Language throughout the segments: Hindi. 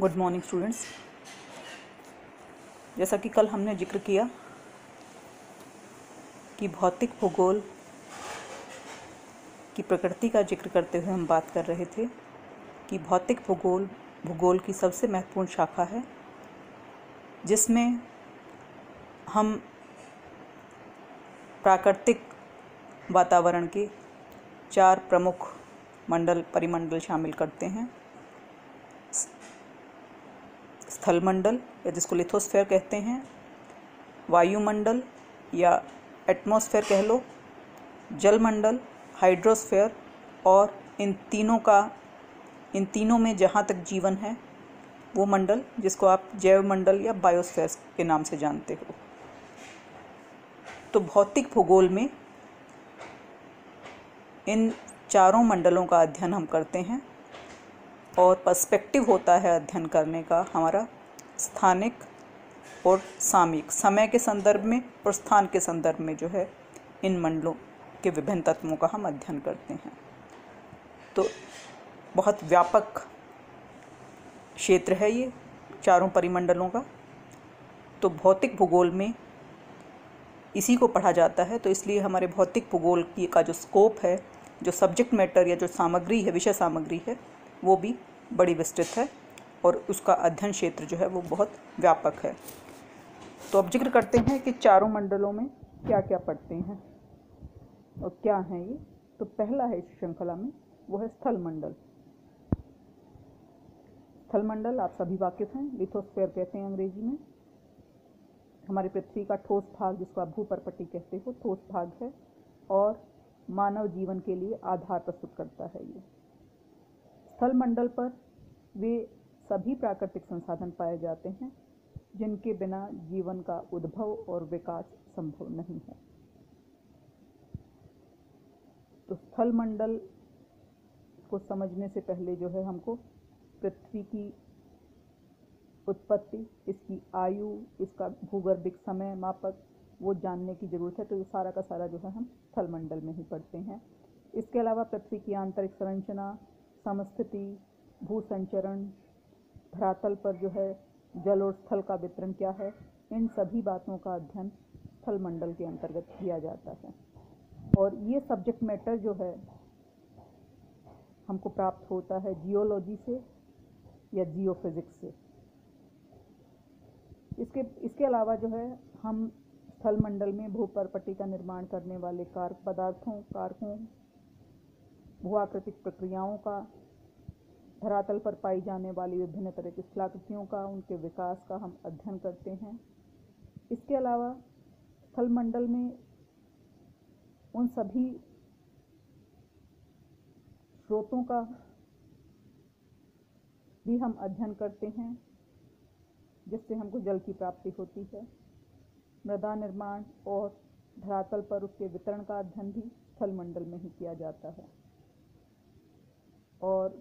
गुड मॉर्निंग स्टूडेंट्स जैसा कि कल हमने ज़िक्र किया कि भौतिक भूगोल की प्रकृति का ज़िक्र करते हुए हम बात कर रहे थे कि भौतिक भूगोल भूगोल की सबसे महत्वपूर्ण शाखा है, जिसमें हम प्राकृतिक वातावरण के चार प्रमुख मंडल, परिमंडल शामिल करते हैं। स्थल मंडल या जिसको लिथोस्फेयर कहते हैं, वायुमंडल, या एटमॉस्फेयर कह लो, जलमंडल, हाइड्रोस्फेयर, और इन तीनों का, इन तीनों में जहाँ तक जीवन है, वो मंडल, जिसको आप जैव मंडल या बायोस्फेयर के नाम से जानते हो। तो भौतिक भूगोल में इन चारों मंडलों का अध्ययन हम करते हैं। और पर्सपेक्टिव होता है अध्ययन करने का हमारा स्थानिक और सामयिक। समय के संदर्भ में और स्थान के संदर्भ में जो है, इन मंडलों के विभिन्न तत्वों का हम अध्ययन करते हैं। तो बहुत व्यापक क्षेत्र है ये, चारों परिमंडलों का। तो भौतिक भूगोल में इसी को पढ़ा जाता है तो इसलिए हमारे भौतिक भूगोल की का जो स्कोप है, जो सब्जेक्ट मैटर या जो सामग्री है, विषय सामग्री है वो भी बड़ी विस्तृत है और उसका अध्ययन क्षेत्र जो है वो बहुत व्यापक है। तो अब ज़िक्र करते हैं कि चारों मंडलों में क्या क्या पढ़ते हैं और क्या है ये। तो पहला है इस श्रृंखला में, वो है स्थल मंडल। स्थल मंडल, आप सभी वाकिफ हैं, लिथोस्फेयर कहते हैं अंग्रेज़ी में। हमारी पृथ्वी का ठोस भाग, जिसको आप भूपरपट्टी कहते हो, ठोस भाग है और मानव जीवन के लिए आधार प्रस्तुत करता है ये। स्थल मंडल पर वे सभी प्राकृतिक संसाधन पाए जाते हैं, जिनके बिना जीवन का उद्भव और विकास संभव नहीं है। तो स्थल मंडल को समझने से पहले जो है हमको पृथ्वी की उत्पत्ति, इसकी आयु, इसका भूगर्भिक समय मापक, वो जानने की ज़रूरत है। तो ये सारा का सारा जो है हम स्थल मंडल में ही पढ़ते हैं। इसके अलावा पृथ्वी की आंतरिक संरचना समस्थिति भू संचरण धरातल पर जो है जल और स्थल का वितरण क्या है, इन सभी बातों का अध्ययन स्थल मंडल के अंतर्गत किया जाता है। और ये सब्जेक्ट मैटर जो है हमको प्राप्त होता है जियोलॉजी से या जियोफिज़िक्स से। इसके इसके अलावा जो है हम स्थल मंडल में भूपरपट्टी का निर्माण करने वाले कारक पदार्थों, कारकों भूआकृतिक प्रक्रियाओं का, धरातल पर पाई जाने वाली विभिन्न तरह की स्थलाकृतियों का, उनके विकास का हम अध्ययन करते हैं। इसके अलावा स्थल मंडल में उन सभी स्रोतों का भी हम अध्ययन करते हैं, जिससे हमको जल की प्राप्ति होती है। मृदा निर्माण और धरातल पर उसके वितरण का अध्ययन भी स्थल मंडल में ही किया जाता है। और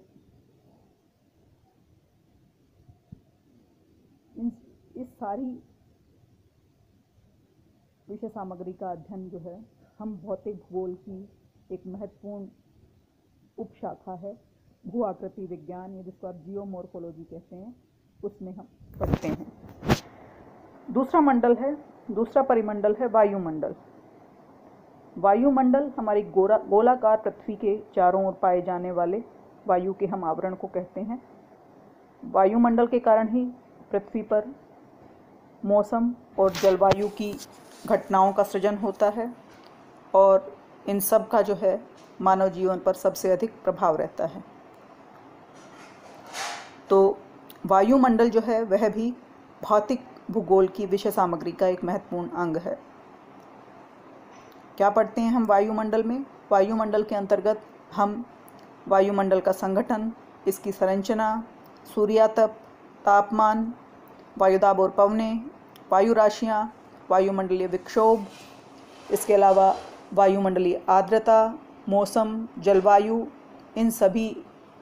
इन इस सारी विषय सामग्री का अध्ययन जो है, हम भौतिक भूगोल की एक महत्वपूर्ण उपशाखा है भू आकृति विज्ञान, या जिसको आप जियोमोर्फोलॉजी कहते हैं, उसमें हम पढ़ते हैं। दूसरा मंडल है, दूसरा परिमंडल है वायुमंडल। वायुमंडल हमारी गोरा, गोलाकार पृथ्वी के चारों ओर पाए जाने वाले वायु के हम आवरण को कहते हैं। वायुमंडल के कारण ही पृथ्वी पर मौसम और जलवायु की घटनाओं का सृजन होता है और इन सब का जो है मानव जीवन पर सबसे अधिक प्रभाव रहता है। तो वायुमंडल जो है, वह भी भौतिक भूगोल की विषय सामग्री का एक महत्वपूर्ण अंग है। क्या पढ़ते हैं हम वायुमंडल में? वायुमंडल के अंतर्गत हम वायुमंडल का संगठन, इसकी संरचना, सूर्यातप, तापमान, वायुदाब और पवने वायु राशियाँ वायुमंडलीय विक्षोभ, इसके अलावा वायुमंडलीय आर्द्रता, मौसम, जलवायु, इन सभी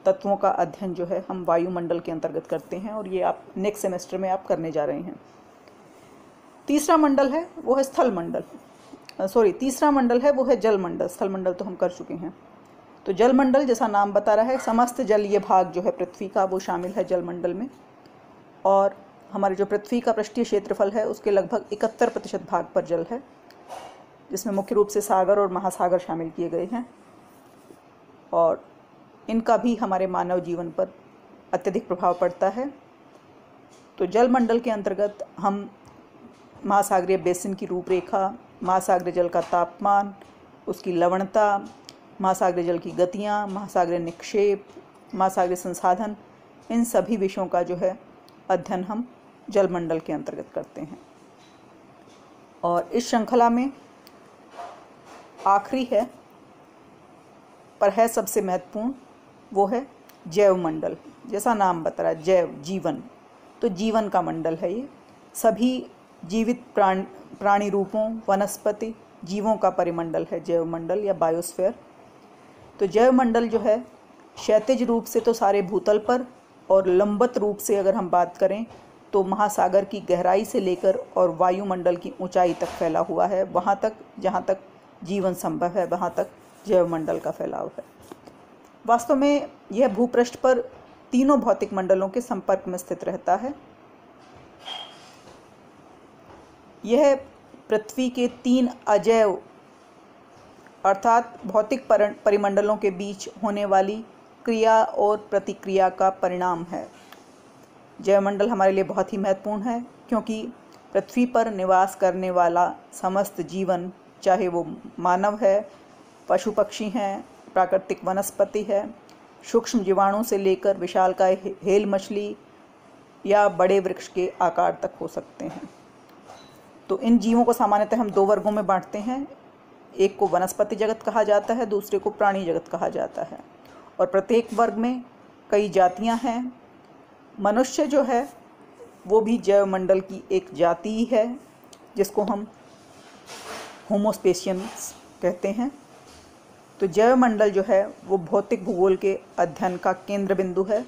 तत्वों का अध्ययन जो है हम वायुमंडल के अंतर्गत करते हैं और ये आप नेक्स्ट सेमेस्टर में आप करने जा रहे हैं। तीसरा मंडल है, वो है स्थल मंडल सॉरी तीसरा मंडल है, वो है जल मंडल स्थल मंडल तो हम कर चुके हैं। तो जलमंडल जैसा नाम बता रहा है, समस्त जल जलीय भाग जो है पृथ्वी का, वो शामिल है जलमंडल में। और हमारे जो पृथ्वी का पृष्ठीय क्षेत्रफल है, उसके लगभग इकहत्तर प्रतिशत भाग पर जल है, जिसमें मुख्य रूप से सागर और महासागर शामिल किए गए हैं। और इनका भी हमारे मानव जीवन पर अत्यधिक प्रभाव पड़ता है। तो जल मंडल के अंतर्गत हम महासागरीय बेसिन की रूपरेखा, महासागरीय जल का तापमान, उसकी लवणता महासागरीय जल की गतियाँ, महासागरीय निक्षेप, महासागरीय संसाधन, इन सभी विषयों का जो है अध्ययन हम जलमंडल के अंतर्गत करते हैं। और इस श्रृंखला में आखिरी है, पर है सबसे महत्वपूर्ण, वो है जैव मंडल जैसा नाम बता रहा है, जैव, जीवन। तो जीवन का मंडल है ये। सभी जीवित प्राण, प्राणी रूपों, वनस्पति, जीवों का परिमंडल है जैव मंडल या बायोस्फेयर। तो जैव मंडल जो है, क्षैतिज रूप से तो सारे भूतल पर और लंबत रूप से अगर हम बात करें तो महासागर की गहराई से लेकर और वायुमंडल की ऊंचाई तक फैला हुआ है। वहाँ तक, जहाँ तक जीवन संभव है, वहाँ तक जैव मंडल का फैलाव है। वास्तव में यह भूपृष्ठ पर तीनों भौतिक मंडलों के संपर्क में स्थित रहता है। यह पृथ्वी के तीन अजैव अर्थात भौतिक परिमंडलों के बीच होने वाली क्रिया और प्रतिक्रिया का परिणाम है। जैवमंडल हमारे लिए बहुत ही महत्वपूर्ण है, क्योंकि पृथ्वी पर निवास करने वाला समस्त जीवन, चाहे वो मानव है पशु पक्षी हैं, प्राकृतिक वनस्पति है, सूक्ष्म जीवाणु से लेकर विशाल का हेल मछली या बड़े वृक्ष के आकार तक हो सकते हैं। तो इन जीवों को सामान्यतः हम दो वर्गों में बांटते हैं एक को वनस्पति जगत कहा जाता है, दूसरे को प्राणी जगत कहा जाता है। और प्रत्येक वर्ग में कई जातियाँ हैं। मनुष्य जो है, वो भी जैव मंडल की एक जाति है जिसको हम होमोस्पेशियंस कहते हैं। तो जैव मंडल जो है, वो भौतिक भूगोल के अध्ययन का केंद्र बिंदु है,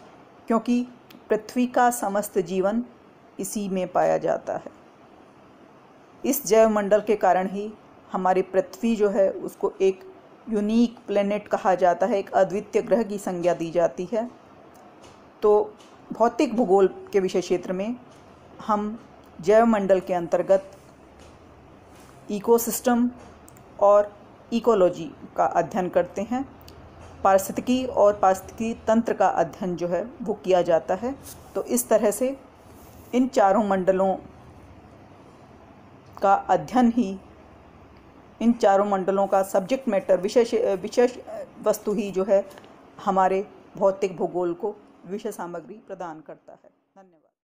क्योंकि पृथ्वी का समस्त जीवन इसी में पाया जाता है। इस जैव मंडल के कारण ही हमारी पृथ्वी जो है उसको एक यूनिक प्लेनेट कहा जाता है, एक अद्वितीय ग्रह की संज्ञा दी जाती है। तो भौतिक भूगोल के विषय क्षेत्र में हम जैव मंडल के अंतर्गत इकोसिस्टम और इकोलॉजी का अध्ययन करते हैं। पारिस्थितिकी और पारिस्थितिकी तंत्र का अध्ययन जो है वो किया जाता है। तो इस तरह से इन चारों मंडलों का अध्ययन ही इन चारों मंडलों का सब्जेक्ट मैटर विशेष विशेष वस्तु ही जो है, हमारे भौतिक भूगोल को विषय सामग्री प्रदान करता है। धन्यवाद।